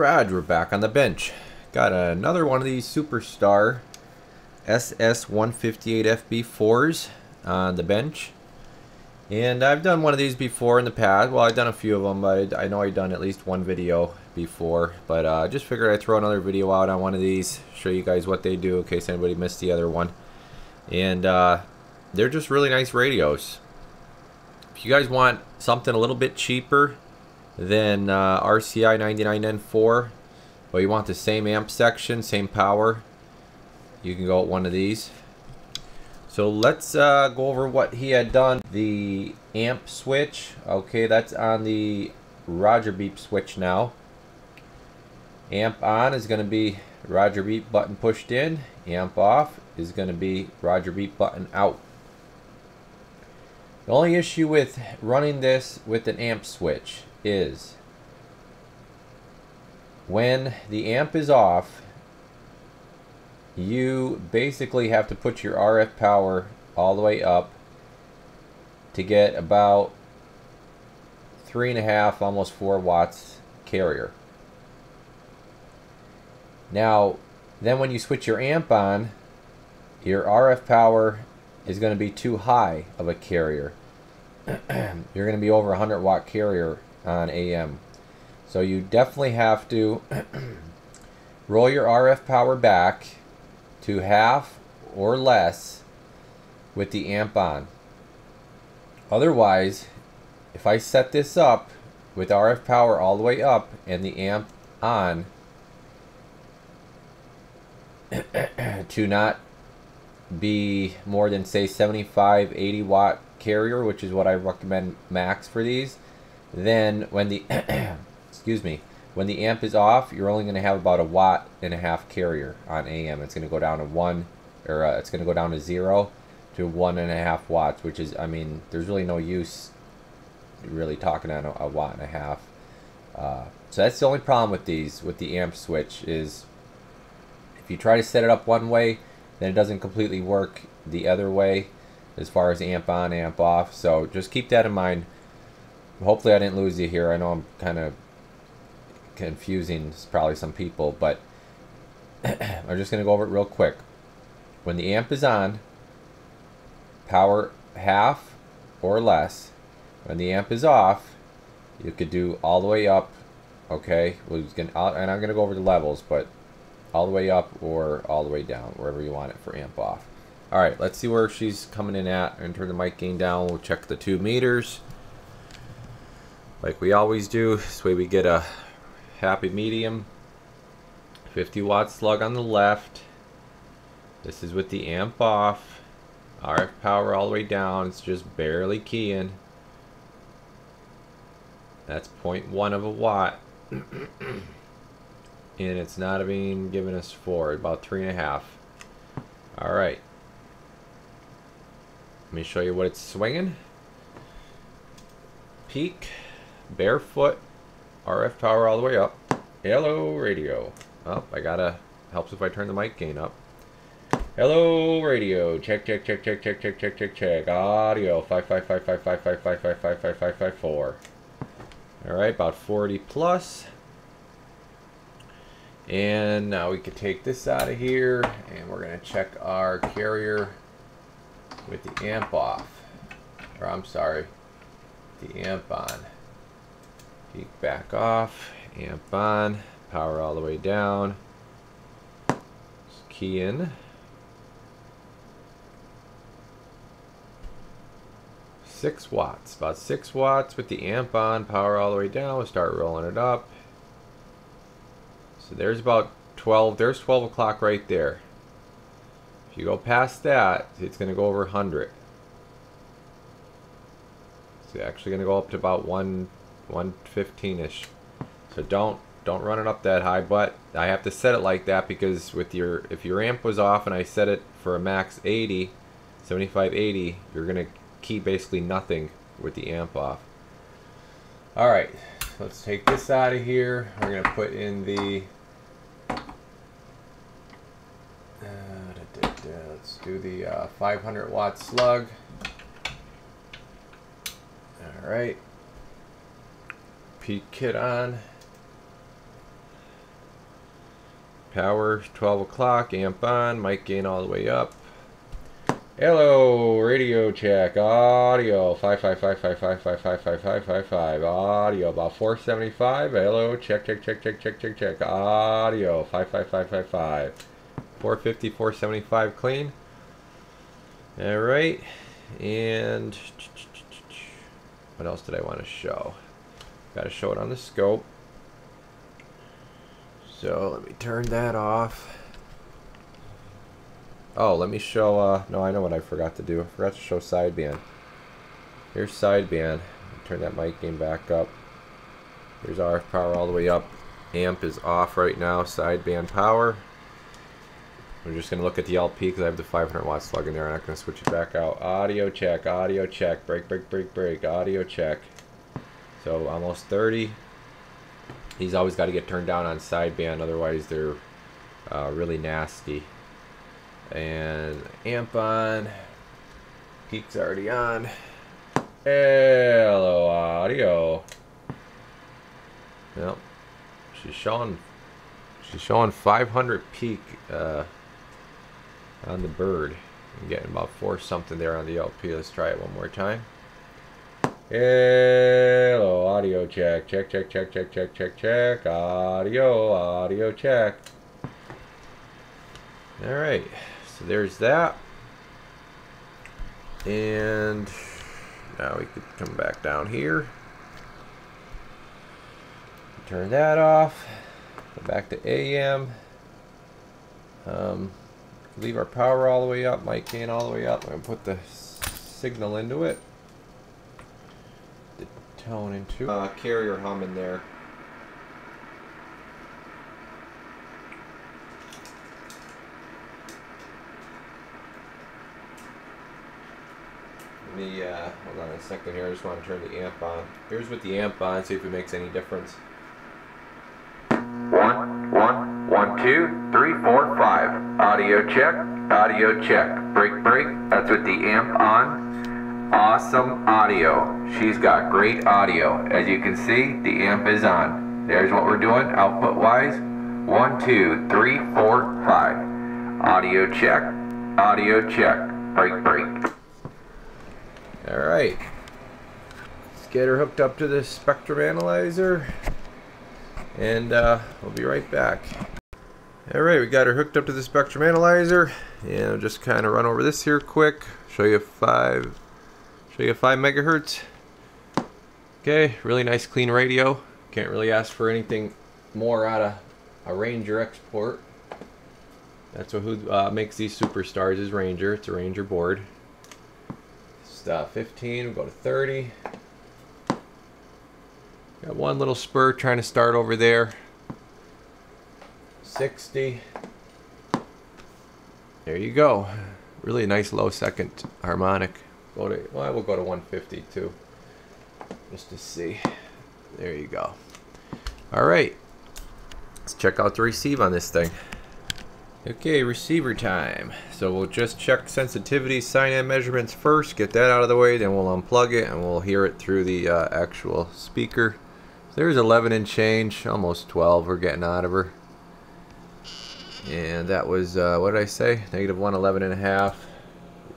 Garage, we're back on the bench. Got another one of these Superstar SS158FB4s on the bench. And I've done one of these before in the past. Well, I've done a few of them, but I know I've done at least one video before. But uh, just figured I'd throw another video out on one of these, show you guys what they do in case anybody missed the other one. And uh, they're just really nice radios. If you guys want something a little bit cheaper, then uh, RCI 99N4, but you want the same amp section, same power, you can go at one of these. So let's uh, go over what he had done. The amp switch, okay, that's on the Roger Beep switch now. Amp on is going to be Roger Beep button pushed in. Amp off is going to be Roger Beep button out. The only issue with running this with an amp switch is when the amp is off, you basically have to put your RF power all the way up to get about three and a half, almost four watts carrier. Now, then when you switch your amp on, your RF power is going to be too high of a carrier. You're going to be over 100 watt carrier on AM. So you definitely have to roll your RF power back to half or less with the amp on. Otherwise, if I set this up with RF power all the way up and the amp on to not be more than say 75 80 watt carrier which is what I recommend max for these then when the excuse me when the amp is off you're only going to have about a watt and a half carrier on AM. It's going to go down to one or uh, it's going to go down to zero to one and a half watts which is I mean there's really no use really talking on a, a watt and a half. Uh, so that's the only problem with these with the amp switch is if you try to set it up one way then it doesn't completely work the other way as far as amp on amp off. So just keep that in mind hopefully I didn't lose you here. I know I'm kind of confusing probably some people, but I'm just going to go over it real quick. When the amp is on, power half or less. When the amp is off, you could do all the way up, okay? We're gonna, and I'm going to go over the levels, but all the way up or all the way down, wherever you want it for amp off. All right, let's see where she's coming in at and turn the mic gain down. We'll check the two meters like we always do. This way we get a happy medium. 50 watt slug on the left. This is with the amp off. RF power all the way down. It's just barely keying. That's 0.1 of a watt. and it's not even giving us four, about three and a half. Alright. Let me show you what it's swinging. Peak barefoot, RF power all the way up. Hello, radio. Oh, I gotta, helps if I turn the mic gain up. Hello, radio. Check, check, check, check, check, check, check, check, check. Audio. Five, five, five, five, five, five, five, five, five, five, five, four. All right, about 40 plus. And now we can take this out of here, and we're gonna check our carrier with the amp off. Or I'm sorry, the amp on. Peak back off, amp on, power all the way down. Just key in. Six watts, about six watts with the amp on, power all the way down. We'll start rolling it up. So there's about 12, there's 12 o'clock right there. If you go past that, it's going to go over 100. It's actually going to go up to about 1 115-ish. So don't don't run it up that high, but I have to set it like that because with your if your amp was off and I set it for a max 80, 75 80, you're to key basically nothing with the amp off. All right, let's take this out of here. We're to put in the uh, let's do the uh, 500 watt slug. All right peak kit on. Power 12 o'clock, amp on, mic gain all the way up. Hello, radio check, audio, 55555555555, audio, about 475, hello, check, check, check, check, check, check, check, audio, 55555, 450, 475 clean. Alright, and what else did I want to show? Got to show it on the scope. So let me turn that off. Oh, let me show, uh, no, I know what I forgot to do. I forgot to show sideband. Here's sideband. Turn that mic gain back up. Here's RF power all the way up. Amp is off right now, sideband power. We're just going to look at the LP because I have the 500 watt slug in there. I'm not going to switch it back out. Audio check, audio check, break, break, break, break, audio check. So almost 30. He's always got to get turned down on sideband, otherwise they're uh, really nasty. And amp on. Peak's already on. Hello, audio. Yep. She's showing. She's showing 500 peak uh, on the bird. I'm getting about four something there on the LP. Let's try it one more time. Audio check, check, check, check, check, check, check, check. Audio, audio check. All right, so there's that. And now we could come back down here. Turn that off. Go back to AM. Um, leave RF power all the way up, mic gain all the way up, and put the signal into it tone into uh, carrier hum in there. Let me, uh, hold on a second here, I just want to turn the amp on. Here's with the amp on, see if it makes any difference. One, one, one, two, three, four, five. Audio check, audio check. Break, break, that's with the amp on awesome audio. She's got great audio. As you can see, the amp is on. There's what we're doing output wise. One, two, three, four, five. Audio check, audio check, break, break. All right. Let's get her hooked up to this spectrum analyzer and uh, we'll be right back. All right, we got her hooked up to the spectrum analyzer and I'll just kind of run over this here quick, show you five so you get 5 megahertz. Okay, really nice clean radio. Can't really ask for anything more out of a Ranger export. That's who uh, makes these superstars is Ranger. It's a Ranger board. Stop 15, we'll go to 30. Got one little spur trying to start over there. 60. There you go. Really nice low second harmonic. Go to, well, we'll go to 150 too, just to see. There you go. All right, let's check out the receive on this thing. Okay, receiver time. So we'll just check sensitivity, SINAD measurements first, get that out of the way, then we'll unplug it and we'll hear it through the uh, actual speaker. So there's 11 and change, almost 12 we're getting out of her. And that was, uh, what did I say? Negative 111 and a half.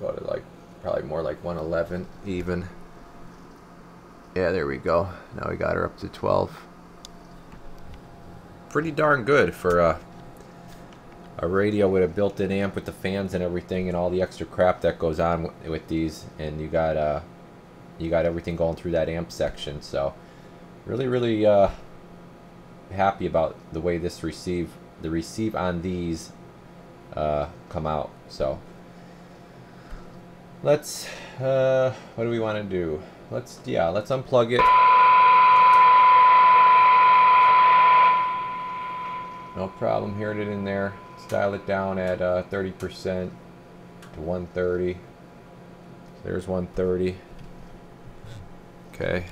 Go to like Probably more like 111 even. Yeah, there we go. Now we got her up to 12. Pretty darn good for a, a radio with a built-in amp with the fans and everything and all the extra crap that goes on with these. And you got uh, you got everything going through that amp section. So really, really uh, happy about the way this receive the receive on these uh, come out. So Let's, uh, what do we want to do? Let's, yeah, let's unplug it. No problem hearing it in there. Let's dial it down at 30% uh, to 130. There's 130. Okay.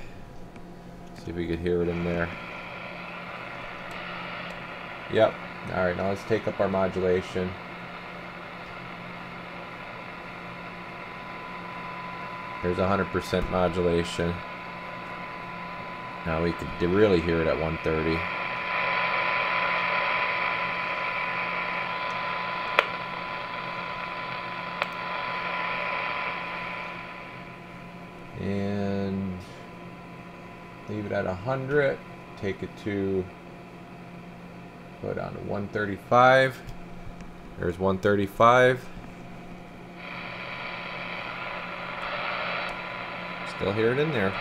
See if we could hear it in there. Yep. Alright, now let's take up our modulation. There's 100% modulation. Now we could really hear it at 130. And leave it at 100. Take it to, go down to 135. There's 135. Still hear it in there.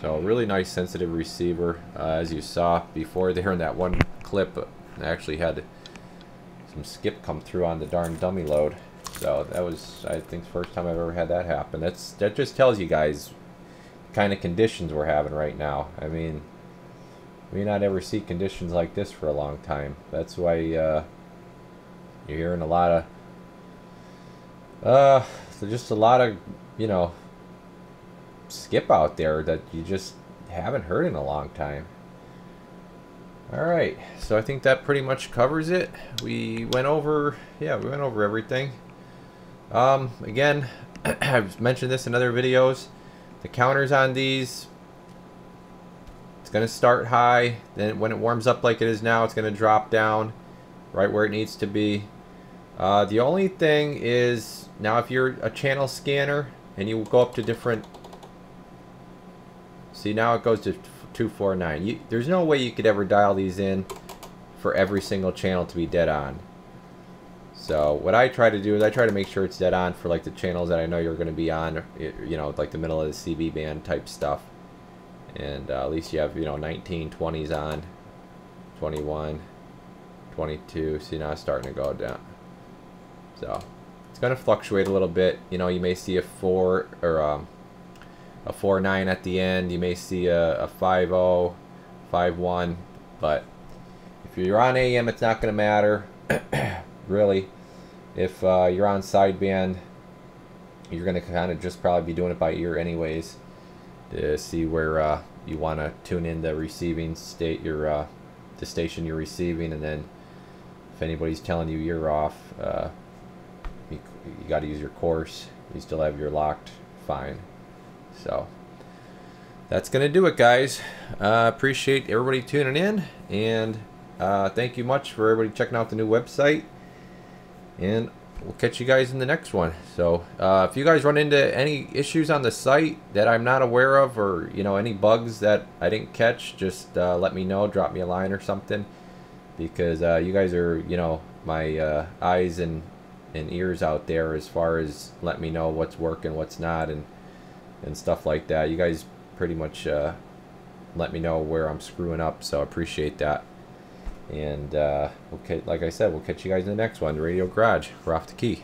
So really nice sensitive receiver. Uh, as you saw before there in that one clip, I actually had some skip come through on the darn dummy load. So that was, I think, the first time I've ever had that happen. That's That just tells you guys kind of conditions we're having right now. I mean, we not ever see conditions like this for a long time. That's why uh, you're hearing a lot of, uh, just a lot of you know, skip out there that you just haven't heard in a long time. Alright, so I think that pretty much covers it. We went over, yeah, we went over everything. Um, again, I've mentioned this in other videos. The counters on these, it's going to start high. Then when it warms up like it is now, it's going to drop down right where it needs to be. Uh, the only thing is, now if you're a channel scanner, and you go up to different see now it goes to 249 you, there's no way you could ever dial these in for every single channel to be dead on. So what I try to do is I try to make sure it's dead on for like the channels that I know you're going to be on you know like the middle of the CB band type stuff. And uh, at least you have you know 19 20s on 21 22 see now it's starting to go down so it's going to fluctuate a little bit. You know, you may see a 4 or um, a 4-9 at the end. You may see a, a 5-0, 5-1. But if you're on AM, it's not going to matter, really. If uh, you're on sideband, you're going to kind of just probably be doing it by ear anyways to see where uh, you want to tune in the receiving state, your uh, the station you're receiving, and then if anybody's telling you you're off, uh, you, you got to use your coarse. You still have your locked fine. So that's going to do it, guys. Uh, appreciate everybody tuning in. And uh, thank you much for everybody checking out the new website. And we'll catch you guys in the next one. So uh, if you guys run into any issues on the site that I'm not aware of or, you know, any bugs that I didn't catch, just uh, let me know. Drop me a line or something. Because uh, you guys are, you know, my uh, eyes and and ears out there as far as let me know what's working, what's not, and and stuff like that. You guys pretty much uh, let me know where I'm screwing up, so I appreciate that. And uh, we'll like I said, we'll catch you guys in the next one. Radio Garage. We're off the key.